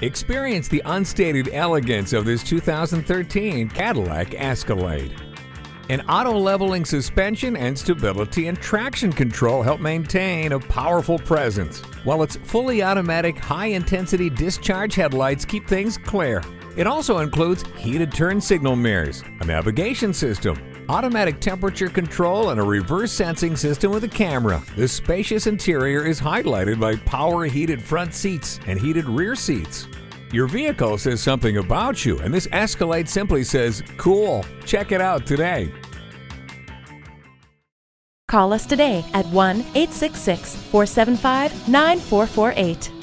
Experience the unstated elegance of this 2013 Cadillac Escalade. An auto-leveling suspension and stability and traction control help maintain a powerful presence, while its fully automatic high-intensity discharge headlights keep things clear. It also includes heated turn signal mirrors, a navigation system, automatic temperature control, and a reverse sensing system with a camera. This spacious interior is highlighted by power heated front seats and heated rear seats. Your vehicle says something about you, and this Escalade simply says, cool. Check it out today. Call us today at 1 866 475 9448.